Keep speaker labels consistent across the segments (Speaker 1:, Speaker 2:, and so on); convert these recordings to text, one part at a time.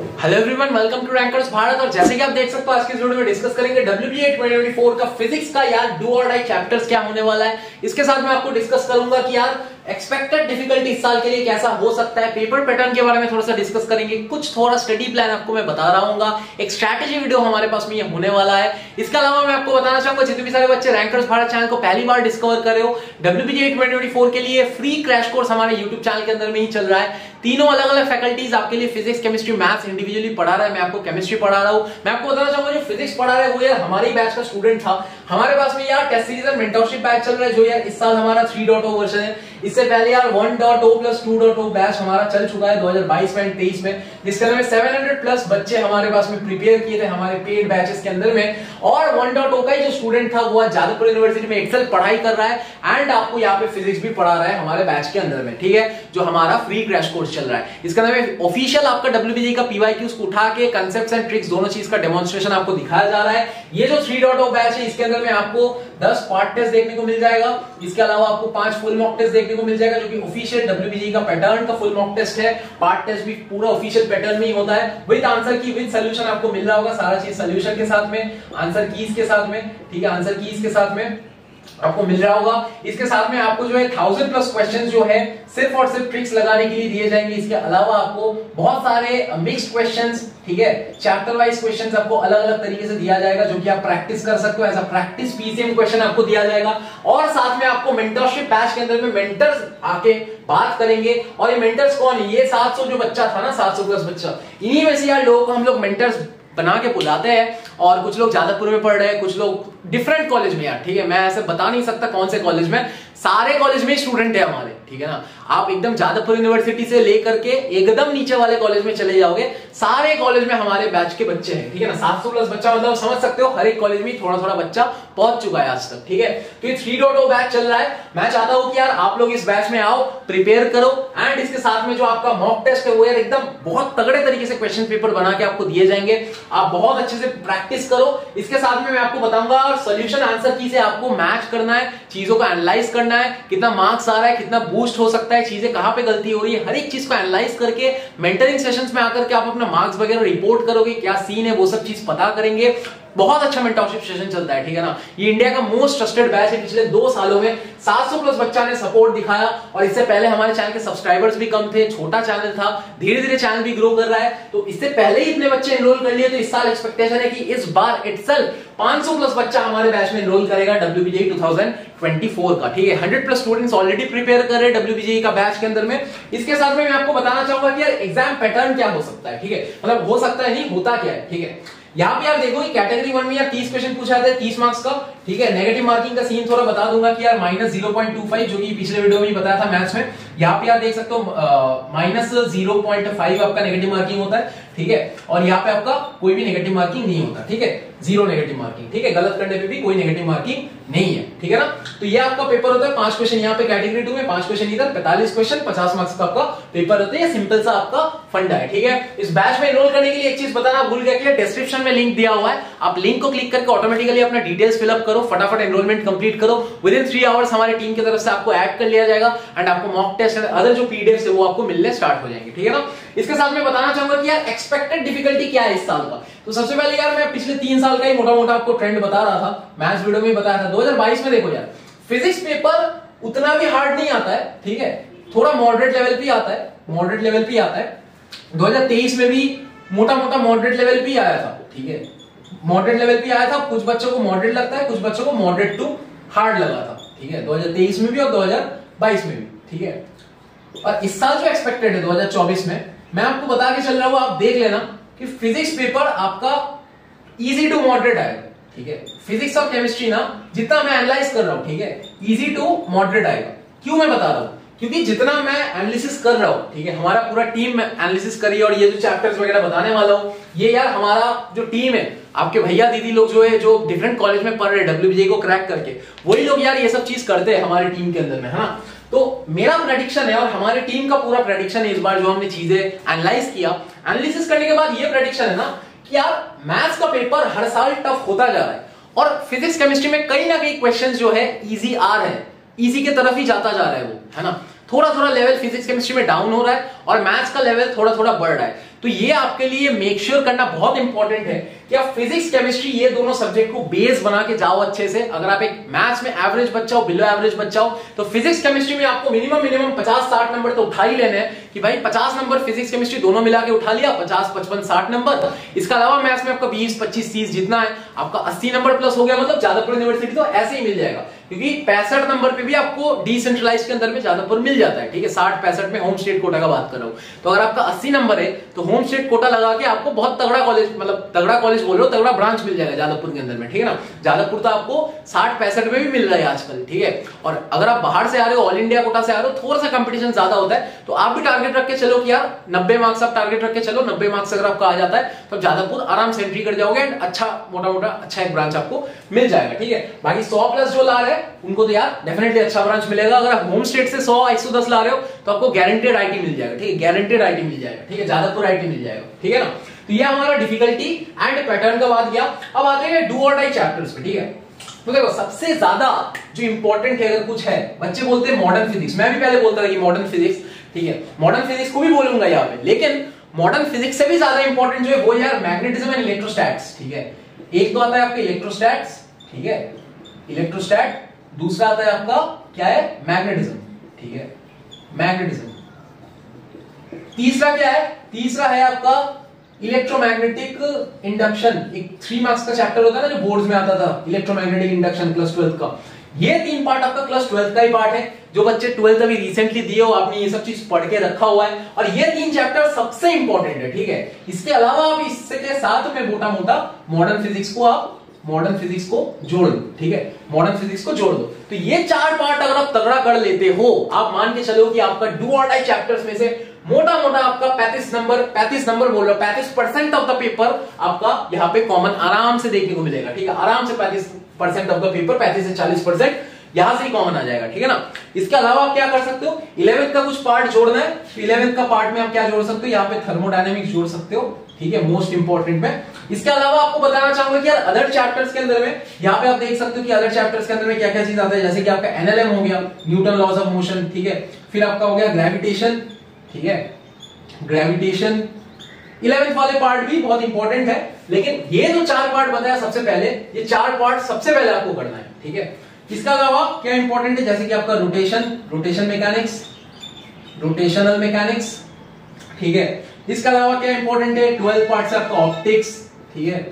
Speaker 1: Hello everyone welcome to rankers Bharat और जैसे कि आप देख सकते हो, आज की वीडियो में डिस्कस करेंगे WBA 2024 का फिजिक्स का यार डू और डाई चैप्टर्स क्या होने वाला है। इसके साथ मैं आपको डिस्कस करूँगा कि यार एक्सपेक्टेड डिफिकल्टी इस साल के लिए कैसा हो सकता है। पेपर पैटर्न के बारे में थोड़ा सा डिस्कस करेंगे। कुछ थोड़ा स्टडी प्लान आपको मैं बता रहा हूँ एक स्ट्रैटेजी वीडियो हमारे पास में ये होने वाला है। इसके अलावा मैं आपको बताना चाहूँगा, जितने भी सारे बच्चे रैंकर्स भारत चैनल को पहली बार डिस्कवर करे हो डब्ल्यूबीजे 2024 के लिए फ्री क्रैश कोर्स हमारे यूट्यूब चैनल के अंदर में ही चल रहा है। तीनों अलग अलग फैकल्टीज आपके लिए फिजिक्स केमिस्ट्री मैथ्स इंडिविजुअली पढ़ा रहा है, मैं आपको केमिस्ट्री पढ़ा रहा हूँ। मैं आपको बताना चाहूँगा, जो फिजिक्स पढ़ा रहा है, वो यार हमारे बैच का स्टूडेंट था। हमारे पास में यार टेस्ट सीरीज़ मेंटरशिप बैच चल रहा है, जो यार इस साल हमारा 3.0 वर्जन है। इससे पहले यार 1.0 प्लस 2.0 बैच हमारा चल चुका है 2022 में 23 में, जिसके अंदर में 700 प्लस बच्चे हमारे पास में प्रिपेयर किए थे, हमारे पेड बैचेस के अंदर में। और 1.0 का ही जो स्टूडेंट था, वो आज जादवपुर यूनिवर्सिटी में एक्सेल पढ़ाई कर रहा है एंड आपको यहाँ पे फिजिक्स भी पढ़ा रहा है हमारे बैच के अंदर में, ठीक है? जो हमारा फ्री क्रैश कोर्स चल रहा है। इसके अंदर में ऑफिशियल आपका डब्ल्यूबीजी का पीवाईक्यूज को उठा के कंसेप्ट एंड ट्रिक्स दोनों चीज़ का डेमोन्स्ट्रेशन आपको दिखाया जा रहा है। ये जो थ्री डॉट ऑफ़ बैच है, इसके अंदर में आपको 10 पार्ट टेस्ट देखने को मिल जाएगा। इसके अलावा आपको पाँच फुल मॉक टेस्ट देखने को मिल जाएगा, जो कि ऑफिशियल डब्ल्यूबीजी का पैटर्न का फुल मॉक टेस्ट है। पार्ट टेस्ट भी पूरा ऑफिशियल पैटर्न में ही होता है। With answer key with solution आपको मिल रहा होगा सारा चीज़ सोल्यूशन के साथ में आंसर कीज के साथ में, ठीक है? आंसर कीज के साथ में। आपको मिल रहा होगा। इसके साथ में आपको जो है थाउज़ेंड प्लस क्वेश्चन जो है, सिर्फ़ और सिर्फ़ ट्रिक्स लगाने के लिए दिए जाएँगे। इसके अलावा आपको बहुत सारे मिक्स्ड क्वेश्चंस ठीक है? चैप्टर वाइज क्वेश्चंस आपको अलग अलग तरीके से दिया जाएगा, जो कि आप प्रैक्टिस कर सकते हो। ऐसा प्रैक्टिस पीसीएम क्वेश्चन आपको दिया जाएगा। और साथ में आपको मेंटरशिप बैच के अंदर में मेंटर्स आके बात करेंगे। और ये मेंटर्स कौन? है ये 700 जो बच्चा था ना 700 प्लस बच्चा। इन्हीं में से यार लोगों को हम लोग मेंटर्स बना के बुलाते हैं और कुछ लोग जादवपुर में पढ़ रहे हैं, कुछ लोग डिफरेंट कॉलेज में यार ठीक है, मैं ऐसे बता नहीं सकता कौन से कॉलेज में सारे कॉलेज में स्टूडेंट है हमारे, ठीक है ना? आप एकदम जादवपुर यूनिवर्सिटी से लेकर के एकदम नीचे वाले कॉलेज में चले जाओगे, सारे कॉलेज में हमारे बैच के बच्चे हैं, ठीक है ना? सात सौ प्लस बच्चा मतलब समझ सकते हो, हर एक कॉलेज में थोड़ा थोड़ा बच्चा पहुँच चुका है आज तक, ठीक है? तो ये थ्री डॉट बैच चल रहा है। मैं चाहता हूँ कि यार आप लोग इस बैच में आओ प्रिपेयर करो एंड इसके साथ में जो आपका मॉक टेस्ट है, वो यार एकदम बहुत तगड़े तरीके से क्वेश्चन पेपर बना के आपको दिए जाएँगे। आप बहुत अच्छे से प्रैक्टिस करो। इसके साथ में मैं आपको बताऊँगा, और सोल्यूशन आंसर की से आपको मैच करना है, चीज़ों को एनालाइज करना है, कितना मार्क्स आ रहा है, कितना बूस्ट हो सकता है, चीज़ें कहाँ पे गलती हो रही है, हर एक चीज़ को एनालाइज करके मेंटरिंग सेशंस में आकर के आप अपना मार्क्स वगैरह रिपोर्ट करोगे, क्या सीन है, वो सब चीज़ पता करेंगे। बहुत अच्छा मेंटरशिप सेशन चलता है, ठीक है ना? ये इंडिया का मोस्ट ट्रस्टेड बैच है, पिछले दो सालों में 700 प्लस बच्चा ने सपोर्ट दिखाया और इससे पहले हमारे चैनल के सब्सक्राइबर्स भी कम थे, छोटा चैनल था धीरे धीरे चैनल भी ग्रो कर रहा है। तो इससे पहले ही इतने बच्चे एनरोल कर लिए तो इस साल एक्सपेक्टेशन है कि इस बार इटसेल्फ 500 प्लस बच्चा हमारे बैच में एनरोल करेगा डब्ल्यूबीजे 2024 का, ठीक है? 100 प्लस स्टूडेंट्स ऑलरेडी प्रिपेयर कर रहे हैं डब्ल्यूबीजे का बैच के अंदर में। इसके साथ में मैं आपको बताना चाहूँगा कि यार एग्ज़ाम पैटर्न क्या हो सकता है, ठीक है? मतलब हो सकता है नहीं, होता क्या है, ठीक है? यहाँ पे आप देखो कैटेगरी वन में यार 30 क्वेश्चन पूछा था तीस 30 मार्क्स का। ठीक है नेगेटिव मार्किंग का सीन थोड़ा बता दूँगा कि यार minus zero point two five जो कि पिछले वीडियो में बताया था मैथ्स में यहाँ पे आप देख सकते हो माइनस ज़ीरो पॉइंट फाइव आपका नेगेटिव मार्किंग होता है, ठीक है? और यहाँ पे आपका कोई भी नेगेटिव मार्किंग नहीं होता, ठीक है? ज़ीरो नेगेटिव मार्किंग ठीक है? गलत करने पे भी कोई नेगेटिव मार्किंग नहीं है, ठीक है ना? तो ये आपका पेपर होता है, पाँच क्वेश्चन यहाँ पे कैटेगरी टू में, पाँच क्वेश्चन इधर, पैंतालीस क्वेश्चन पचास मार्क्स का आपका पेपर होता है सिंपल सा आपका फंडा है, ठीक है? इस बैच में एनरोल करने के लिए एक चीज़ बताना भूल गया कि डिस्क्रिप्शन में लिंक दिया हुआ है। आप लिंक को क्लिक करके ऑटोमेटिकली अपना डिटेल्स फिलअप करो, फटाफट एनरोलमेंट कंप्लीट करो। विद इन थ्री आवर्स हमारी टीम की तरफ़ से आपको ऐड कर लिया जाएगा एंड आपको मॉक टेस्ट अदर जो पीडीएफ है, वो आपको मिलने स्टार्ट हो जाएँगे, ठीक है ना? इसके साथ में बताना चाहूँगा कि यार एक्सपेक्टेड डिफिकल्टी क्या है इस साल का? तो सबसे पहले यार मैं पिछले तीन साल का ही मोटा मोटा आपको ट्रेंड बता रहा था मैथ्स वीडियो में बताया था। 2022 में देखो यार फिजिक्स पेपर उतना भी हार्ड नहीं आता है, ठीक है? थोड़ा मॉडरेट लेवल पे आता है मॉडरेट लेवल पे आता है। 2023 में भी मोटा मोटा मॉडरेट लेवल पे आया था, ठीक है? मॉडरेट लेवल पे आया था, कुछ बच्चों को मॉडरेट लगता है, कुछ बच्चों को मॉडरेट टू हार्ड लगा था, ठीक है? 2023 में भी और 2022 में भी, ठीक है? और इस साल जो एक्सपेक्टेड है 2024 में, मैं आपको बता के चल रहा हूँ, आप देख लेना कि फिजिक्स पेपर आपका इजी टू मॉडरेट आएगा, ठीक है? फिजिक्स और केमिस्ट्री ना, जितना मैं एनालाइज कर रहा हूँ, ठीक है? इजी टू मॉडरेट आएगा। क्यों मैं बता रहा हूँ? क्योंकि जितना मैं एनालिसिस कर रहा हूँ, ठीक है, हमारा पूरा टीम एनालिसिस करी और ये जो चैप्टर्स वगैरह बताने वाला हूँ, ये यार हमारा जो टीम है, आपके भैया दीदी लोग जो है, जो डिफरेंट कॉलेज में पढ़ रहे हैं डब्ल्यू को क्रैक करके, वही लोग यार ये सब चीज़ करते हैं हमारी टीम के अंदर में, है ना? तो मेरा प्रेडिक्शन है और हमारे टीम का पूरा प्रेडिक्शन है इस बार जो हमने चीज़ें एनालाइज किया। एनालिसिस करने के बाद ये प्रेडिक्शन है ना कि यार मैथ्स का पेपर हर साल टफ होता जा रहा है। और फिजिक्स केमिस्ट्री में कई ना कई क्वेश्चंस जो है इजी आ रहे हैं। इजी के तरफ़ ही जाता जा रहा है वो, है ना? थोड़ा थोड़ा लेवल फिजिक्स केमिस्ट्री में डाउन हो रहा है और मैथ्स का लेवल थोड़ा थोड़ा बढ़ रहा है। तो ये आपके लिए मेक श्योर sure करना बहुत इंपॉर्टेंट है आप फिजिक्स केमिस्ट्री ये दोनों सब्जेक्ट को बेस बना के जाओ अच्छे से? अगर आप एक मैथ्स में एवरेज बच्चा हो बिलो एवरेज बच्चा हो तो फिजिक्स केमिस्ट्री में आपको मिनिमम मिनिमम 50 60 नंबर तो उठा ही लेने हैं। कि भाई 50 नंबर फिजिक्स केमिस्ट्री दोनों मिला के उठा लिया 50 55 60 नंबर इसके अलावा मैथ्स में आपका 20 25 30 जितना है, आपका 80 नंबर प्लस हो गया मतलब जादवपुर यूनिवर्सिटी तो ऐसे ही मिल जाएगा। क्योंकि पैंसठ नंबर पे भी आपको डिसेंट्रलाइज के अंदर में जादवपुर मिल जाता है, ठीक है? साठ, पैंसठ में होम स्टेट कोटा का बात कर रहा हूँ। तो अगर आपका अस्सी नंबर है तो होम स्टेट कोटा लगा के आपको बहुत तगड़ा कॉलेज मतलब तगड़ा कॉलेज बोल रहे हो तगड़ा ब्रांच मिल जाएगा जादवपुर के अंदर में, ठीक है ना? जादवपुर तो आपको साठ पैंसठ में भी मिल रहा है आजकल, ठीक है? और अगर आप बाहर से आ रहे हो ऑल इंडिया कोटा से आ रहे हो, थोड़ा सा कंपटीशन ज़्यादा होता है तो आप भी टारगेट रख के चलो कि यार, नब्बे मार्क्स आप टारगेट रख के चलो, नब्बे मार्क्स अगर आपका आ जाता है तो जादवपुर आराम से एंट्री कर जाओगे एंड अच्छा मोटा मोटा अच्छा एक ब्रांच आपको मिल जाएगा, ठीक है? बाकी सौ प्लस जो ला रहे हैं, उनको तो यार डेफिनेटली अच्छा ब्रांच मिलेगा। अगर आप होम स्टेट से सौ, एक ला रहे हो तो आपको गारंटेड आईटी मिल जाएगा, ठीक है? गारंटेड आईटी मिल जाएगा, ठीक है? जादवपुर आईटी मिल जाएगा, ठीक है ना? तो ये हमारा डिफिकल्टी एंड पैटर्न का बात गया अब आते हैं डू और डाई चैप्टर्स पे, ठीक है? तो देखो, सबसे ज़्यादा जो इंपॉर्टेंट है, अगर कुछ है, बच्चे बोलते हैं मॉडर्न फिजिक्स मैं भी पहले बोलता था कि मॉडर्न फिजिक्स ठीक है? मॉडर्न फिजिक्स को भी बोलूँगा यहाँ पे, लेकिन मॉडर्न फिजिक्स से भी ज़्यादा इंपॉर्टेंट जो है, वो यार मैग्नेटिज्म एंड इलेक्ट्रोस्टैट्स ठीक है? एक तो आता है आपके इलेक्ट्रोस्टैट्स ठीक है? इलेक्ट्रोस्टैट दूसरा आता है आपका, क्या है? मैग्नेटिज्म ठीक है? मैग्नेटिज्म तीसरा क्या है? तीसरा है आपका इलेक्ट्रोमैग्नेटिक इंडक्शन, एक थ्री मार्क्स का चैप्टर होता है ना जो बोर्ड्स में आता था, इलेक्ट्रोमैग्नेटिक इंडक्शन क्लास ट्वेल्थ का। ये तीन पार्ट आपका क्लास ट्वेल्थ का ही पार्ट है, जो बच्चे ट्वेल्थ अभी रिसेंटली दिए हो, आपने ये सब चीज़ पढ़ के रखा हुआ है। और ये तीन चैप्टर सबसे इंपॉर्टेंट है, ठीक है? इसके अलावा आप इससे के साथ में मोटा मोटा मॉडर्न फिजिक्स को आप मॉडर्न फिजिक्स को जोड़ दो, ठीक है? मॉडर्न फिजिक्स को जोड़ दो। तो ये चार पार्ट अगर आप तगड़ा कर लेते हो, आप मान के चलो कि आपका डू और डाई चैप्टर्स में से मोटा मोटा आपका 35 नंबर 35 नंबर बोल रहा 35 परसेंट ऑफ़ द पेपर आपका यहाँ पे कॉमन आराम से देखने को मिलेगा, ठीक है? आराम से 35 परसेंट ऑफ़ द पेपर 35 से 40 परसेंट यहाँ से ही कॉमन आ जाएगा, ठीक है ना? इसके अलावा आप क्या कर सकते हो? इलेवेंथ का कुछ पार्ट जोड़ना है तो इलेवेंथ का पार्ट में आप क्या जोड़ सकते हो? यहाँ पे थर्मोडाइनमिक्स जोड़ सकते हो, ठीक है? मोस्ट इंपॉर्टेंट में। इसके अलावा आपको बताना चाहूँगा कि यार अदर चैप्टर्स के अंदर में, यहाँ पे आप देख सकते हो कि अदर चैप्टर्स के अंदर में क्या क्या चीज़ आता है, जैसे कि आपका एनएलएम हो गया न्यूटन लॉज ऑफ़ मोशन ठीक है? फिर आपका हो गया ग्रेविटेशन ठीक है? ग्रेविटेशन इलेवेंथ वाले पार्ट भी बहुत इंपॉर्टेंट है, लेकिन ये जो चार पार्ट बताया सबसे पहले, ये चार पार्ट सबसे पहले आपको करना है, ठीक है? इसका अलावा क्या इंपॉर्टेंट है? जैसे कि आपका rotation rotation mechanics rotational mechanics ठीक है? इसके अलावा क्या इंपॉर्टेंट है? ट्वेल्थ पार्ट से आपका ऑप्टिक्स ठीक है?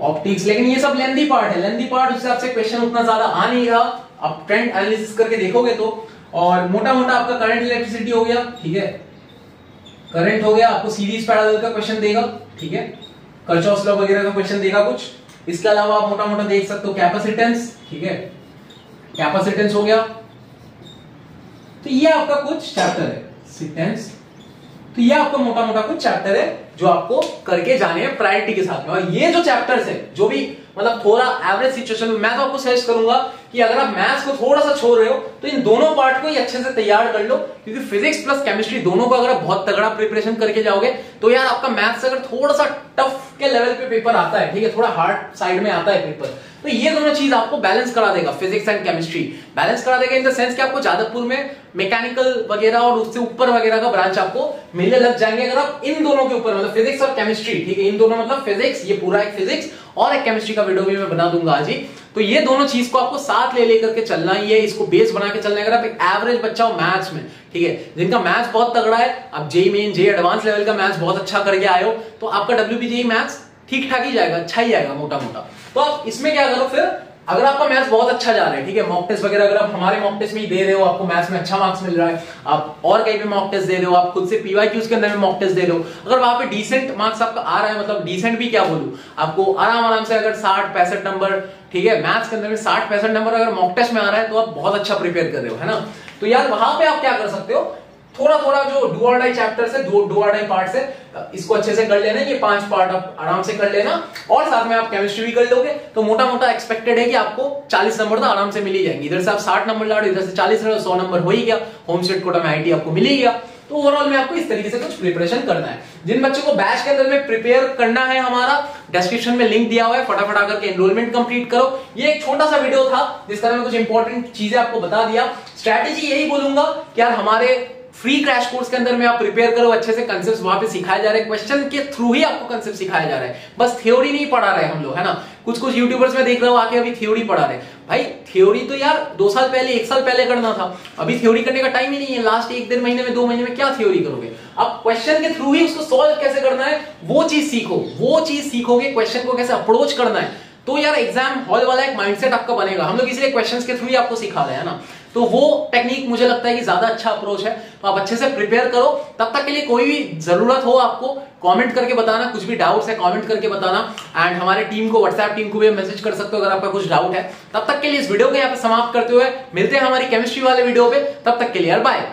Speaker 1: ऑप्टिक्स लेकिन ये सब लेंदी पार्ट है। लेंदी पार्ट उस हिसाब से क्वेश्चन उतना ज़्यादा आ नहीं रहा। आप ट्रेंड एनालिसिस करके देखोगे तो। और मोटा मोटा आपका करंट इलेक्ट्रिसिटी हो गया, ठीक है? करंट हो गया, आपको सीरीज़ पैरेलल का क्वेश्चन देगा, ठीक है? कर्चॉस लॉ वगैरह का क्वेश्चन देगा कुछ। इसके अलावा आप मोटा मोटा देख सकते हो कैपेसिटेंस ठीक है? कैपेसिटेंस हो गया। तो ये आपका कुछ चैप्टर है सिटेंस तो ये आपका मोटा मोटा कुछ चैप्टर है, जो आपको करके जाने हैं प्रायोरिटी के साथ में। और ये जो चैप्टर्स है, जो भी मतलब थोड़ा एवरेज सिचुएशन में, मैं तो आपको सजेस्ट करूँगा कि अगर आप मैथ्स को थोड़ा सा छोड़ रहे हो तो इन दोनों पार्ट को ही अच्छे से तैयार कर लो, क्योंकि फिजिक्स प्लस केमिस्ट्री दोनों को अगर आप बहुत तगड़ा प्रिपरेशन करके जाओगे तो यार आपका मैथ्स अगर थोड़ा सा टफ के लेवल पे पेपर आता है, ठीक है, थोड़ा हार्ड साइड में आता है पेपर तो ये दोनों चीज़ आपको बैलेंस करा देगा फिजिक्स एंड केमिस्ट्री बैलेंस करा देगा इन द सेंस कि आपको जादवपुर में मैकेनिकल वगैरह और उससे ऊपर वगैरह का ब्रांच आपको मिलने लग जाएँगे अगर आप इन दोनों के ऊपर मतलब फिजिक्स और केमिस्ट्री ठीक है, इन दोनों मतलब फिजिक्स ये पूरा एक फिजिक्स और एक केमिस्ट्री का वीडियो भी मैं बना दूँगा आज ही। तो ये दोनों चीज़ को आपको साथ ले लेकर के चलना ही है, इसको बेस बना के चलना है। अगर आप एक एवरेज बच्चा हो मैथ्स में, ठीक है, जिनका मैथ्स बहुत तगड़ा है, आप J main J advance level का मैथ्स बहुत अच्छा करके आए हो तो आपका डब्ल्यू मैथ्स ठीक ठाक ही जाएगा अच्छा ही जाएगा मोटा मोटा तो आप इसमें क्या करो फिर, अगर आपका मैथ्स बहुत अच्छा जा रहा है, ठीक है मॉक टेस्ट वगैरह अगर आप हमारे मॉक टेस्ट में ही दे रहे हो, आपको मैथ्स में अच्छा मार्क्स मिल रहा है, आप और कहीं भी मॉक टेस्ट दे रहे हो, आप खुद से पीवाई के अंदर में मॉक टेस्ट दे रहे हो, अगर वहाँ पे डिसेंट मार्क्स आपका आ रहा है मतलब डिसेंट भी क्या बोलू, आपको आराम आराम से अगर साठ, पैंसठ नंबर ठीक है, मैथ्स के अंदर में साठ पैंसठ नंबर अगर मॉक टेस्ट में आ रहा है तो आप बहुत अच्छा प्रिपेयर कर रहे हो, है ना? तो यार, वहाँ पे आप क्या कर सकते हो? थोड़ा थोड़ा जो डू और डाई चैप्टर से डू और डाई पार्ट है, इसको अच्छे से कर लेना, ये पाँच पार्ट आप आराम से कर लेना, और साथ में आप केमिस्ट्री भी कर लोगे तो मोटा मोटा एक्सपेक्टेड है कि आपको 40 नंबर तो आराम से मिल जाएँगे। इधर से आप 60 नंबर लाओ इधर से 40 सौ नंबर हो ही गया होम स्टेट कोटा में आईटी आपको मिल ही गया। तो ओवरऑल में आपको इस तरीके से कुछ प्रिपरेशन करना है। जिन बच्चों को बैच के अंदर में प्रिपेयर करना है हमारा डिस्क्रिप्शन में लिंक दिया हुआ है, फटाफट आकर के एनरोलमेंट कंप्लीट करो। ये एक छोटा सा वीडियो था, जिसका मैं कुछ इंपॉर्टेंट चीज़ें आपको बता दिया। स्ट्रैटेजी यही बोलूँगा कि यार हमारे फ्री क्रैश कोर्स के अंदर में आप प्रिपेयर करो, अच्छे से कंसेप्ट वहाँ पे सिखाए जा रहे हैं। क्वेश्चन के थ्रू ही आपको कंसेप्ट सिखाया जा रहा है। बस थ्योरी नहीं पढ़ा रहे हम लोग, है ना? कुछ कुछ यूट्यूबर्स में देख रहा हूँ, आके अभी थ्योरी पढ़ा रहे भाई थ्योरी तो यार दो साल पहले, एक साल पहले करना था। अभी थ्योरी करने का टाइम ही नहीं है। लास्ट एक डेढ़ महीने में, दो महीने में क्या थ्योरी करोगे? अब क्वेश्चन के थ्रू ही उसको सोल्व कैसे करना है, वो चीज़ सीखो। वो चीज़ सीखोगे क्वेश्चन को कैसे अप्रोच करना है। तो यार एग्ज़ाम हॉल वाला एक माइंडसेट आपका बनेगा। हम लोग इसलिए क्वेश्चंस के थ्रू ही आपको सिखा रहे हैं ना? तो वो टेक्निक मुझे लगता है कि ज़्यादा अच्छा अप्रोच है। तो आप अच्छे से प्रिपेयर करो। तब तक के लिए कोई भी ज़रूरत हो आपको कमेंट करके बताना, कुछ भी डाउट्स है कमेंट करके बताना। एंड हमारे टीम को व्हाट्सएप टीम को भी मैसेज कर सकते हो अगर आपका कुछ डाउट है। तब तक के लिए इस वीडियो को यहाँ पे समाप्त करते हुए मिलते हैं हमारी केमिस्ट्री वाले वीडियो पे। तब तक के लिए बाय